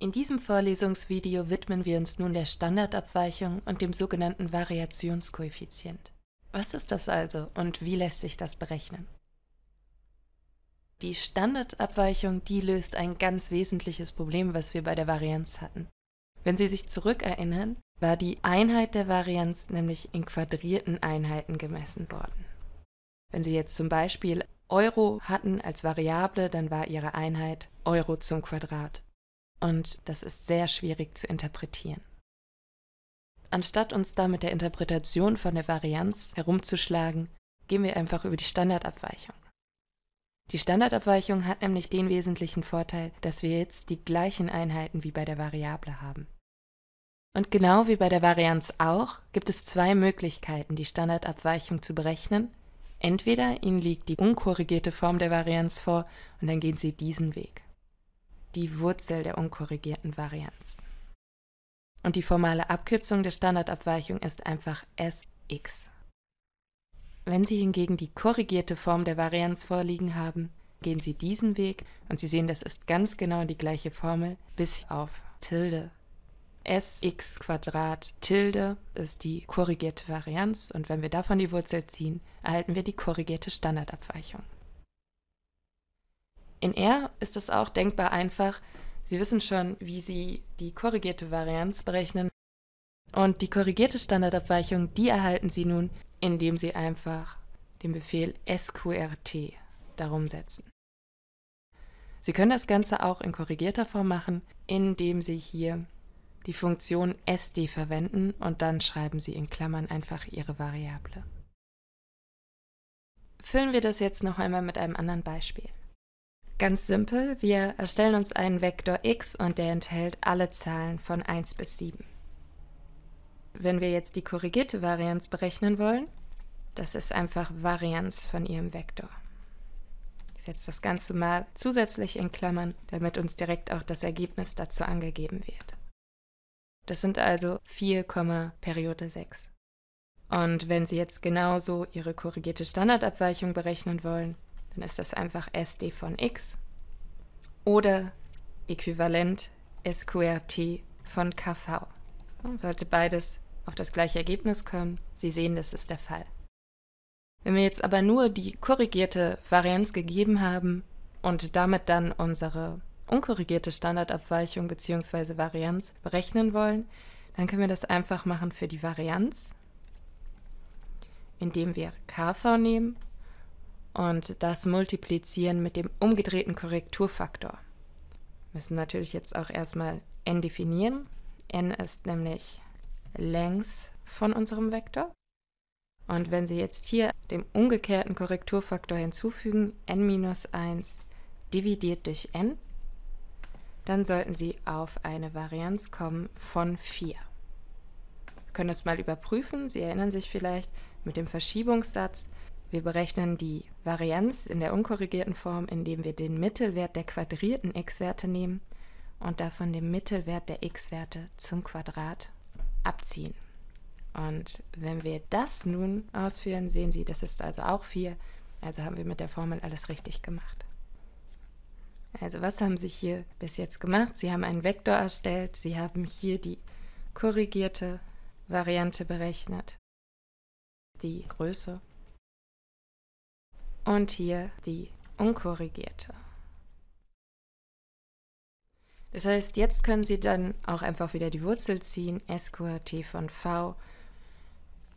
In diesem Vorlesungsvideo widmen wir uns nun der Standardabweichung und dem sogenannten Variationskoeffizient. Was ist das also und wie lässt sich das berechnen? Die Standardabweichung, die löst ein ganz wesentliches Problem, was wir bei der Varianz hatten. Wenn Sie sich zurückerinnern, war die Einheit der Varianz nämlich in quadrierten Einheiten gemessen worden. Wenn Sie jetzt zum Beispiel Euro hatten als Variable, dann war Ihre Einheit Euro zum Quadrat. Und das ist sehr schwierig zu interpretieren. Anstatt uns da mit der Interpretation von der Varianz herumzuschlagen, gehen wir einfach über die Standardabweichung. Die Standardabweichung hat nämlich den wesentlichen Vorteil, dass wir jetzt die gleichen Einheiten wie bei der Variable haben. Und genau wie bei der Varianz auch, gibt es zwei Möglichkeiten, die Standardabweichung zu berechnen. Entweder Ihnen liegt die unkorrigierte Form der Varianz vor und dann gehen Sie diesen Weg. Die Wurzel der unkorrigierten Varianz. Und die formale Abkürzung der Standardabweichung ist einfach Sx. Wenn Sie hingegen die korrigierte Form der Varianz vorliegen haben, gehen Sie diesen Weg und Sie sehen, das ist ganz genau die gleiche Formel bis auf Tilde sx Quadrat Tilde ist die korrigierte Varianz und wenn wir davon die Wurzel ziehen, erhalten wir die korrigierte Standardabweichung. In R ist es auch denkbar einfach. Sie wissen schon, wie Sie die korrigierte Varianz berechnen. Und die korrigierte Standardabweichung, die erhalten Sie nun, indem Sie einfach den Befehl sqrt darum setzen. Sie können das Ganze auch in korrigierter Form machen, indem Sie hier die Funktion sd verwenden und dann schreiben Sie in Klammern einfach Ihre Variable. Füllen wir das jetzt noch einmal mit einem anderen Beispiel. Ganz simpel, wir erstellen uns einen Vektor x und der enthält alle Zahlen von 1 bis 7. Wenn wir jetzt die korrigierte Varianz berechnen wollen, das ist einfach Varianz von Ihrem Vektor. Ich setze das Ganze mal zusätzlich in Klammern, damit uns direkt auch das Ergebnis dazu angegeben wird. Das sind also 4, Periode 6. Und wenn Sie jetzt genauso Ihre korrigierte Standardabweichung berechnen wollen, dann ist das einfach SD von x oder äquivalent SQRT von KV. Sollte beides auf das gleiche Ergebnis kommen, Sie sehen, das ist der Fall. Wenn wir jetzt aber nur die korrigierte Varianz gegeben haben und damit dann unsere unkorrigierte Standardabweichung bzw. Varianz berechnen wollen, dann können wir das einfach machen für die Varianz, indem wir KV nehmen und das multiplizieren mit dem umgedrehten Korrekturfaktor. Wir müssen natürlich jetzt auch erstmal n definieren. n ist nämlich längs von unserem Vektor. Und wenn Sie jetzt hier den umgekehrten Korrekturfaktor hinzufügen, n minus 1 dividiert durch n, dann sollten Sie auf eine Varianz kommen von 4. Wir können das mal überprüfen. Sie erinnern sich vielleicht mit dem Verschiebungssatz. Wir berechnen die Varianz in der unkorrigierten Form, indem wir den Mittelwert der quadrierten x-Werte nehmen und davon den Mittelwert der x-Werte zum Quadrat abziehen. Und wenn wir das nun ausführen, sehen Sie, das ist also auch 4. Also haben wir mit der Formel alles richtig gemacht. Also was haben Sie hier bis jetzt gemacht? Sie haben einen Vektor erstellt, Sie haben hier die korrigierte Variante berechnet, die Größe und hier die unkorrigierte. Das heißt, jetzt können Sie dann auch einfach wieder die Wurzel ziehen, SQRT von V,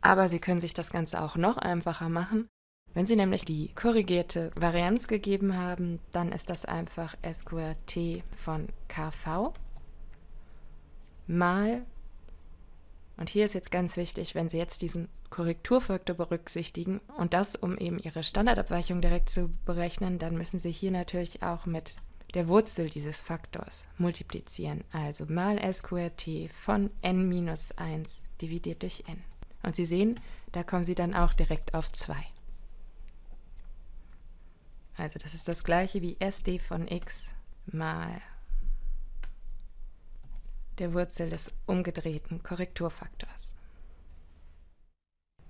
aber Sie können sich das Ganze auch noch einfacher machen wenn Sie nämlich die korrigierte Varianz gegeben haben, dann ist das einfach SQRT von KV mal, und hier ist jetzt ganz wichtig, wenn Sie jetzt diesen Korrekturfaktor berücksichtigen und das, um eben Ihre Standardabweichung direkt zu berechnen, dann müssen Sie hier natürlich auch mit der Wurzel dieses Faktors multiplizieren, also mal SQRT von n minus 1 dividiert durch n. Und Sie sehen, da kommen Sie dann auch direkt auf 2. Also das ist das gleiche wie SD von x mal der Wurzel des umgedrehten Korrekturfaktors.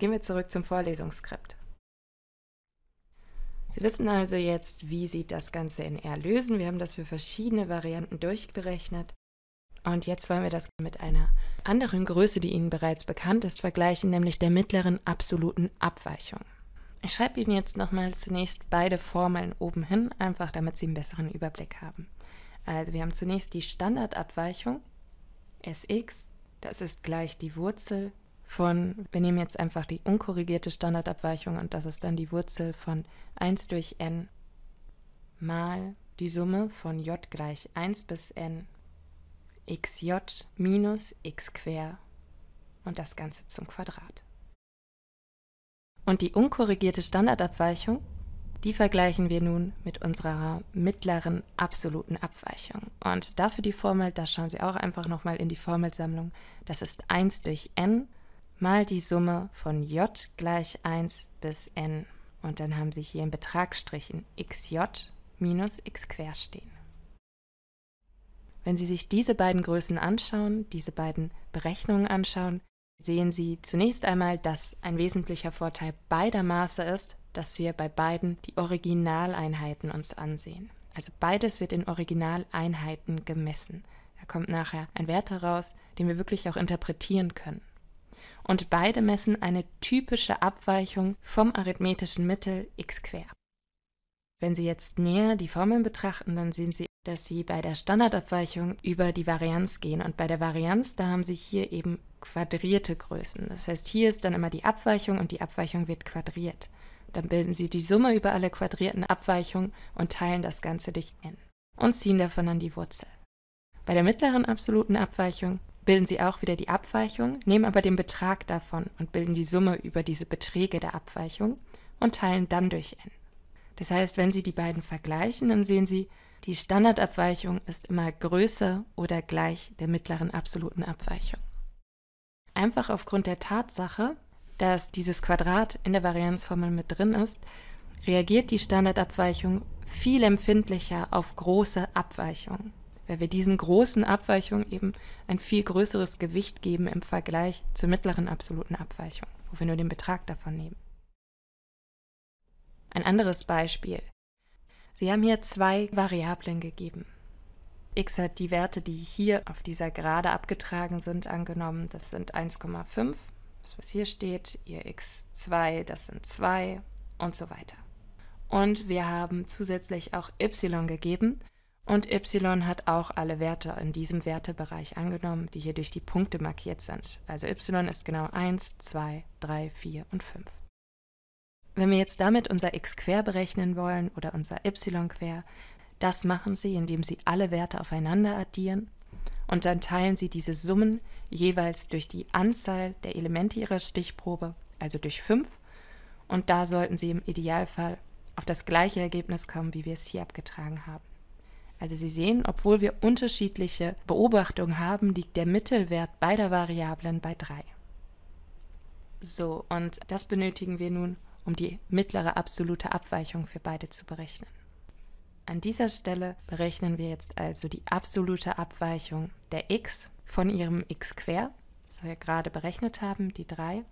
Gehen wir zurück zum Vorlesungsskript. Sie wissen also jetzt, wie Sie das Ganze in R lösen. Wir haben das für verschiedene Varianten durchberechnet. Und jetzt wollen wir das mit einer anderen Größe, die Ihnen bereits bekannt ist, vergleichen, nämlich der mittleren absoluten Abweichung. Ich schreibe Ihnen jetzt nochmal zunächst beide Formeln oben hin, einfach damit Sie einen besseren Überblick haben. Also wir haben zunächst die Standardabweichung Sx, das ist gleich die Wurzel von, wir nehmen jetzt einfach die unkorrigierte Standardabweichung und das ist dann die Wurzel von 1 durch n mal die Summe von j gleich 1 bis n xj minus x quer und das Ganze zum Quadrat. Und die unkorrigierte Standardabweichung, die vergleichen wir nun mit unserer mittleren absoluten Abweichung. Und dafür die Formel, da schauen Sie auch einfach nochmal in die Formelsammlung. Das ist 1 durch n mal die Summe von j gleich 1 bis n. Und dann haben Sie hier in Betragsstrichen xj minus x quer stehen. Wenn Sie sich diese beiden Größen anschauen, diese beiden Berechnungen anschauen, sehen Sie zunächst einmal, dass ein wesentlicher Vorteil beider Maße ist, dass wir bei beiden die Originaleinheiten uns ansehen. Also beides wird in Originaleinheiten gemessen. Da kommt nachher ein Wert heraus, den wir wirklich auch interpretieren können. Und beide messen eine typische Abweichung vom arithmetischen Mittel x quer. Wenn Sie jetzt näher die Formeln betrachten, dann sehen Sie, dass Sie bei der Standardabweichung über die Varianz gehen. Und bei der Varianz, da haben Sie hier eben quadrierte Größen. Das heißt, hier ist dann immer die Abweichung und die Abweichung wird quadriert. Dann bilden Sie die Summe über alle quadrierten Abweichungen und teilen das Ganze durch n und ziehen davon dann die Wurzel. Bei der mittleren absoluten Abweichung bilden Sie auch wieder die Abweichung, nehmen aber den Betrag davon und bilden die Summe über diese Beträge der Abweichung und teilen dann durch n. Das heißt, wenn Sie die beiden vergleichen, dann sehen Sie, die Standardabweichung ist immer größer oder gleich der mittleren absoluten Abweichung. Einfach aufgrund der Tatsache, dass dieses Quadrat in der Varianzformel mit drin ist, reagiert die Standardabweichung viel empfindlicher auf große Abweichungen, weil wir diesen großen Abweichungen eben ein viel größeres Gewicht geben im Vergleich zur mittleren absoluten Abweichung, wo wir nur den Betrag davon nehmen. Ein anderes Beispiel. Sie haben hier zwei Variablen gegeben. x hat die Werte, die hier auf dieser Gerade abgetragen sind, angenommen. Das sind 1,5, das was hier steht. Ihr x2, das sind 2 und so weiter. Und wir haben zusätzlich auch y gegeben. Und y hat auch alle Werte in diesem Wertebereich angenommen, die hier durch die Punkte markiert sind. Also y ist genau 1, 2, 3, 4 und 5. Wenn wir jetzt damit unser x quer berechnen wollen oder unser y quer, das machen Sie, indem Sie alle Werte aufeinander addieren und dann teilen Sie diese Summen jeweils durch die Anzahl der Elemente Ihrer Stichprobe, also durch 5. Und da sollten Sie im Idealfall auf das gleiche Ergebnis kommen, wie wir es hier abgetragen haben. Also Sie sehen, obwohl wir unterschiedliche Beobachtungen haben, liegt der Mittelwert beider Variablen bei 3. So, und das benötigen wir nun, um die mittlere absolute Abweichung für beide zu berechnen. An dieser Stelle berechnen wir jetzt also die absolute Abweichung der x von ihrem x quer, das wir gerade berechnet haben, die 3.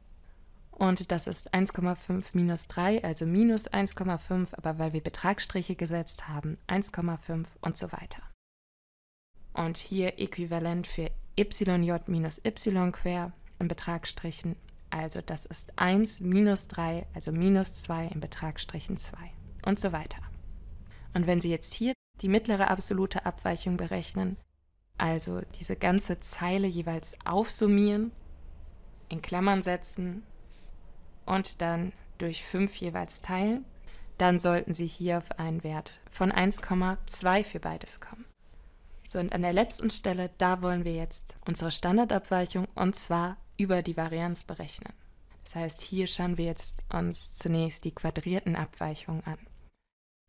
Und das ist 1,5 minus 3, also minus 1,5, aber weil wir Betragsstriche gesetzt haben, 1,5 und so weiter. Und hier äquivalent für yj minus y quer in Betragsstrichen also das ist 1 minus 3, also minus 2 in Betragsstrichen 2 und so weiter. Und wenn Sie jetzt hier die mittlere absolute Abweichung berechnen, also diese ganze Zeile jeweils aufsummieren, in Klammern setzen und dann durch 5 jeweils teilen, dann sollten Sie hier auf einen Wert von 1,2 für beides kommen. So, und an der letzten Stelle, da wollen wir jetzt unsere Standardabweichung und zwar über die Varianz berechnen. Das heißt, hier schauen wir jetzt uns zunächst die quadrierten Abweichungen an.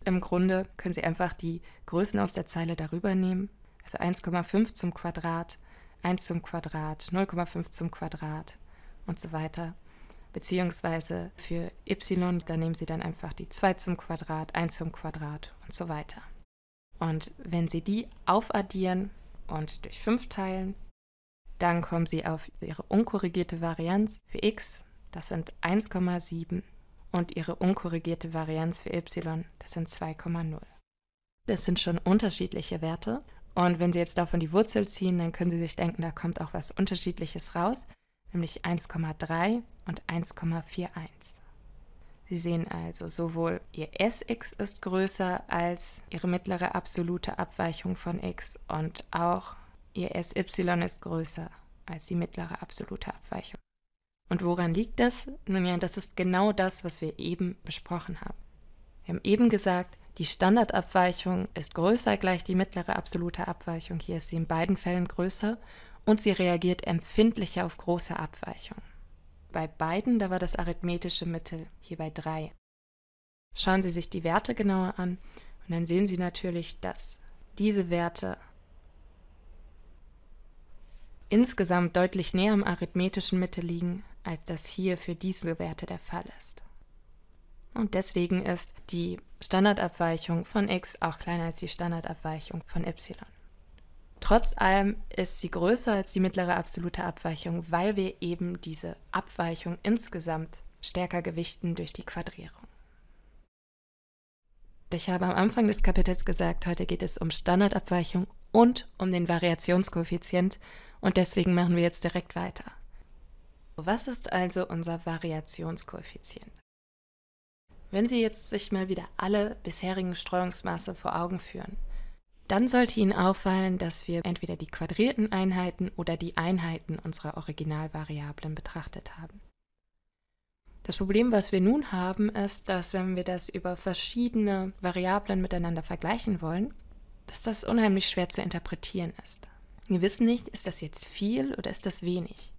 Im Grunde können Sie einfach die Größen aus der Zeile darüber nehmen, also 1,5 zum Quadrat, 1 zum Quadrat, 0,5 zum Quadrat und so weiter. Beziehungsweise für y, da nehmen Sie dann einfach die 2 zum Quadrat, 1 zum Quadrat und so weiter. Und wenn Sie die aufaddieren und durch 5 teilen, dann kommen Sie auf Ihre unkorrigierte Varianz für x, das sind 1,7 und Ihre unkorrigierte Varianz für y, das sind 2,0. Das sind schon unterschiedliche Werte Und wenn Sie jetzt davon die Wurzel ziehen, dann können Sie sich denken, da kommt auch was Unterschiedliches raus, nämlich 1,3 und 1,41. Sie sehen also sowohl Ihr Sx ist größer als Ihre mittlere absolute Abweichung von x und auch Ihr Sy ist größer als die mittlere absolute Abweichung. Und woran liegt das? Nun ja, das ist genau das, was wir eben besprochen haben. Wir haben eben gesagt, die Standardabweichung ist größer gleich die mittlere absolute Abweichung. Hier ist sie in beiden Fällen größer und sie reagiert empfindlicher auf große Abweichungen. Bei beiden, da war das arithmetische Mittel hier bei 3. Schauen Sie sich die Werte genauer an und dann sehen Sie natürlich, dass diese Werte insgesamt deutlich näher am arithmetischen Mittel liegen, als das hier für diese Werte der Fall ist. Und deswegen ist die Standardabweichung von x auch kleiner als die Standardabweichung von y. Trotz allem ist sie größer als die mittlere absolute Abweichung, weil wir eben diese Abweichung insgesamt stärker gewichten durch die Quadrierung. Ich habe am Anfang des Kapitels gesagt, heute geht es um Standardabweichung und um den Variationskoeffizient und deswegen machen wir jetzt direkt weiter. Was ist also unser Variationskoeffizient? Wenn Sie jetzt sich mal wieder alle bisherigen Streuungsmaße vor Augen führen, dann sollte Ihnen auffallen, dass wir entweder die quadrierten Einheiten oder die Einheiten unserer Originalvariablen betrachtet haben. Das Problem, was wir nun haben, ist, dass wenn wir das über verschiedene Variablen miteinander vergleichen wollen, dass das unheimlich schwer zu interpretieren ist. Wir wissen nicht, ist das jetzt viel oder ist das wenig.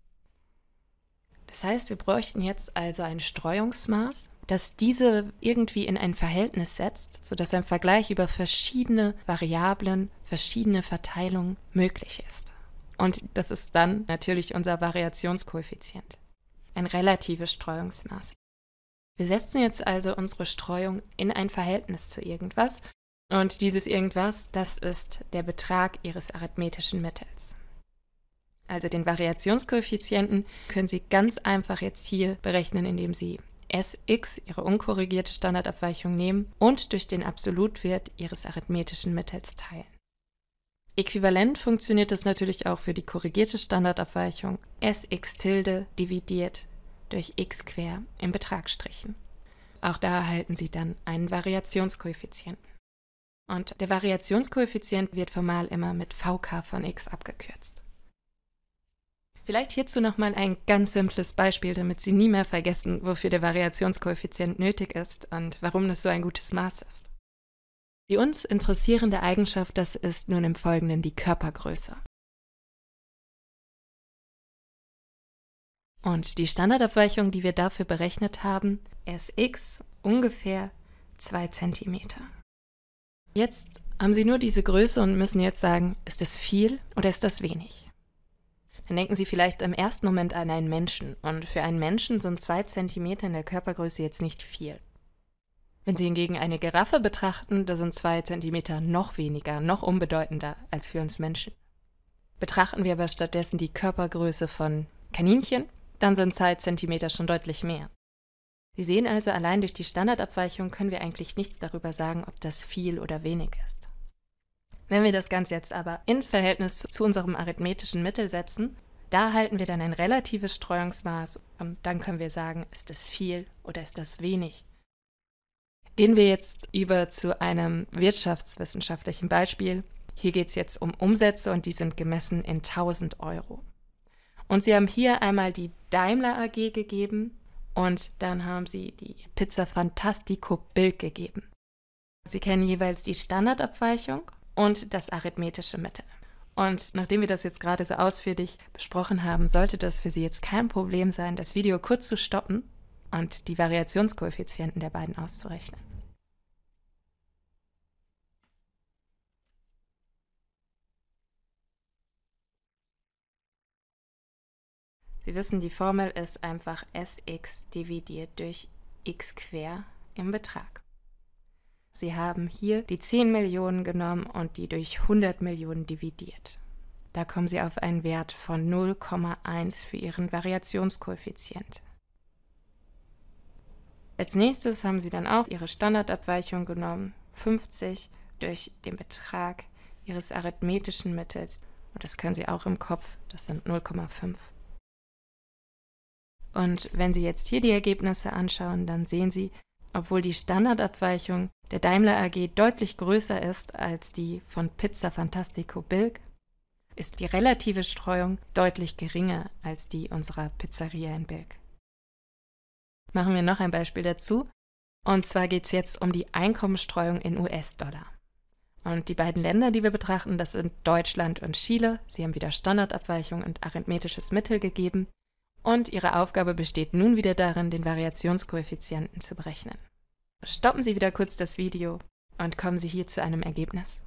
Das heißt, wir bräuchten jetzt also ein Streuungsmaß, das diese irgendwie in ein Verhältnis setzt, sodass ein Vergleich über verschiedene Variablen, verschiedene Verteilungen möglich ist. Und das ist dann natürlich unser Variationskoeffizient, ein relatives Streuungsmaß. Wir setzen jetzt also unsere Streuung in ein Verhältnis zu irgendwas und dieses irgendwas, das ist der Betrag Ihres arithmetischen Mittels. Also den Variationskoeffizienten können Sie ganz einfach jetzt hier berechnen, indem Sie Sx, ihre unkorrigierte Standardabweichung, nehmen und durch den Absolutwert ihres arithmetischen Mittels teilen. Äquivalent funktioniert es natürlich auch für die korrigierte Standardabweichung Sx tilde dividiert durch x quer im Betragsstrichen. Auch da erhalten Sie dann einen Variationskoeffizienten. Und der Variationskoeffizient wird formal immer mit VK von x abgekürzt. Vielleicht hierzu nochmal ein ganz simples Beispiel, damit Sie nie mehr vergessen, wofür der Variationskoeffizient nötig ist und warum es so ein gutes Maß ist. Die uns interessierende Eigenschaft, das ist nun im Folgenden die Körpergröße. Und die Standardabweichung, die wir dafür berechnet haben, Sx ungefähr 2 cm. Jetzt haben Sie nur diese Größe und müssen jetzt sagen, ist das viel oder ist das wenig? Dann denken Sie vielleicht im ersten Moment an einen Menschen. Und für einen Menschen sind zwei Zentimeter in der Körpergröße jetzt nicht viel. Wenn Sie hingegen eine Giraffe betrachten, da sind zwei Zentimeter noch weniger, noch unbedeutender als für uns Menschen. Betrachten wir aber stattdessen die Körpergröße von Kaninchen, dann sind zwei Zentimeter schon deutlich mehr. Sie sehen also, allein durch die Standardabweichung können wir eigentlich nichts darüber sagen, ob das viel oder wenig ist. Wenn wir das Ganze jetzt aber in Verhältnis zu unserem arithmetischen Mittel setzen, da erhalten wir dann ein relatives Streuungsmaß und dann können wir sagen, ist das viel oder ist das wenig. Gehen wir jetzt über zu einem wirtschaftswissenschaftlichen Beispiel. Hier geht es jetzt um Umsätze und die sind gemessen in 1000 Euro. Und Sie haben hier einmal die Daimler AG gegeben und dann haben Sie die Pizza Fantastico Bild gegeben. Sie kennen jeweils die Standardabweichung und das arithmetische Mittel. Und nachdem wir das jetzt gerade so ausführlich besprochen haben, sollte das für Sie jetzt kein Problem sein, das Video kurz zu stoppen und die Variationskoeffizienten der beiden auszurechnen. Sie wissen, die Formel ist einfach Sx dividiert durch x quer im Betrag. Sie haben hier die 10 Millionen genommen und die durch 100 Millionen dividiert. Da kommen Sie auf einen Wert von 0,1 für Ihren Variationskoeffizient. Als nächstes haben Sie dann auch Ihre Standardabweichung genommen, 50 durch den Betrag Ihres arithmetischen Mittels. Und das können Sie auch im Kopf, das sind 0,5. Und wenn Sie jetzt hier die Ergebnisse anschauen, dann sehen Sie, obwohl die Standardabweichung der Daimler AG deutlich größer ist als die von Pizza Fantastico Bilk, ist die relative Streuung deutlich geringer als die unserer Pizzeria in Bilk. Machen wir noch ein Beispiel dazu. Und zwar geht es jetzt um die Einkommensstreuung in US-Dollar. Und die beiden Länder, die wir betrachten, das sind Deutschland und Chile. Sie haben wieder Standardabweichung und arithmetisches Mittel gegeben. Und ihre Aufgabe besteht nun wieder darin, den Variationskoeffizienten zu berechnen. Stoppen Sie wieder kurz das Video und kommen Sie hier zu einem Ergebnis.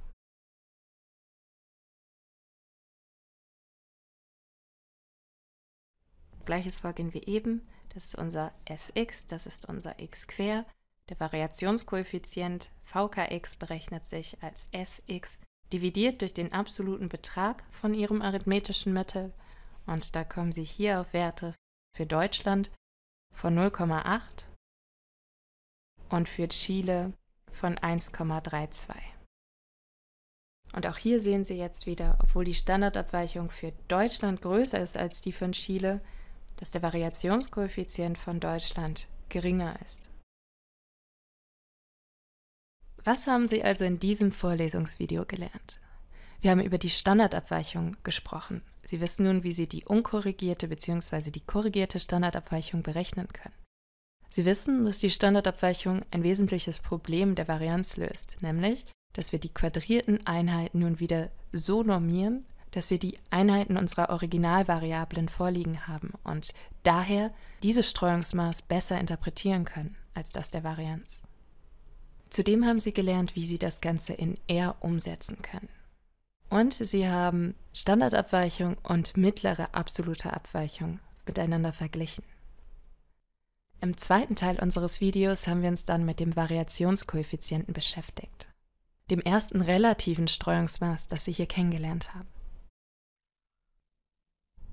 Gleiches Vorgehen wie eben. Das ist unser Sx, das ist unser x quer. Der Variationskoeffizient Vkx berechnet sich als Sx dividiert durch den absoluten Betrag von Ihrem arithmetischen Mittel und da kommen Sie hier auf Werte für Deutschland von 0,8 und für Chile von 1,32. Und auch hier sehen Sie jetzt wieder, obwohl die Standardabweichung für Deutschland größer ist als die von Chile, dass der Variationskoeffizient von Deutschland geringer ist. Was haben Sie also in diesem Vorlesungsvideo gelernt? Wir haben über die Standardabweichung gesprochen. Sie wissen nun, wie Sie die unkorrigierte bzw. die korrigierte Standardabweichung berechnen können. Sie wissen, dass die Standardabweichung ein wesentliches Problem der Varianz löst, nämlich, dass wir die quadrierten Einheiten nun wieder so normieren, dass wir die Einheiten unserer Originalvariablen vorliegen haben und daher dieses Streuungsmaß besser interpretieren können als das der Varianz. Zudem haben Sie gelernt, wie Sie das Ganze in R umsetzen können. Und Sie haben Standardabweichung und mittlere absolute Abweichung miteinander verglichen. Im zweiten Teil unseres Videos haben wir uns dann mit dem Variationskoeffizienten beschäftigt, dem ersten relativen Streuungsmaß, das Sie hier kennengelernt haben.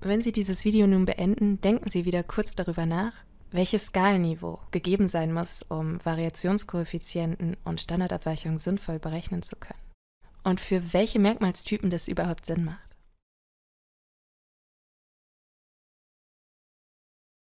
Wenn Sie dieses Video nun beenden, denken Sie wieder kurz darüber nach, welches Skalenniveau gegeben sein muss, um Variationskoeffizienten und Standardabweichungen sinnvoll berechnen zu können. Und für welche Merkmalstypen das überhaupt Sinn macht.